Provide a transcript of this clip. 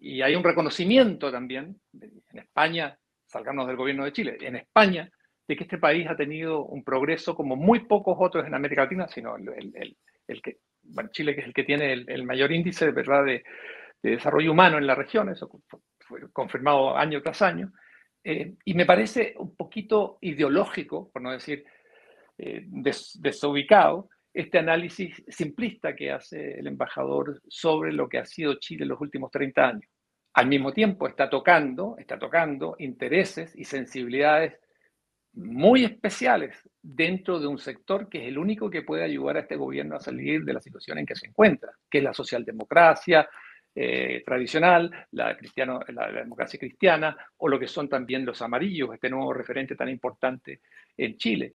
y hay un reconocimiento también, en España, salgamos del gobierno de Chile, en España, de que este país ha tenido un progreso como muy pocos otros en América Latina, sino el, el, que, bueno, Chile que es el que tiene el, mayor índice ¿verdad? De, de, desarrollo humano en la región, eso fue confirmado año tras año, eh, y me parece un poquito ideológico, por no decir eh, desubicado, este análisis simplista que hace el embajador sobre lo que ha sido Chile en los últimos 30 años. Al mismo tiempo está tocando, está tocando intereses y sensibilidades muy especiales dentro de un sector que es el único que puede ayudar a este gobierno a salir de la situación en que se encuentra, que es la socialdemocracia eh, tradicional, la, cristiano, la, democracia cristiana, o lo que son también los amarillos, este nuevo referente tan importante en Chile.